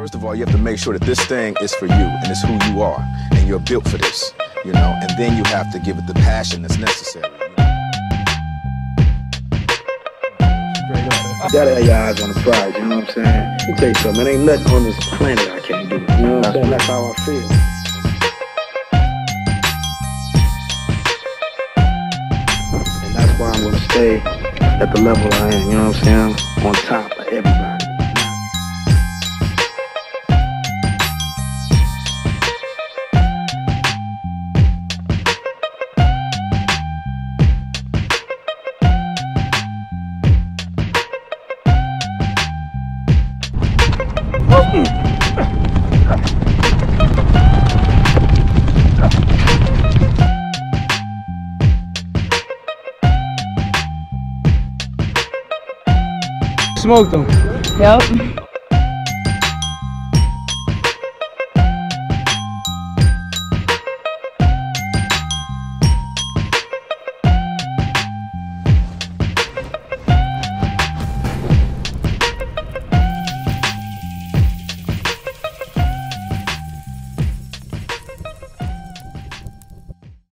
First of all, you have to make sure that this thing is for you and it's who you are and you're built for this, you know, and then you have to give it the passion that's necessary. You gotta have your eyes on the prize, you know what I'm saying? Let me tell you something, there ain't nothing on this planet I can't do. You know what I'm saying? That's how I feel. And that's why I'm gonna stay at the level I am, you know what I'm saying? On top of everybody. Smoked them. Yep.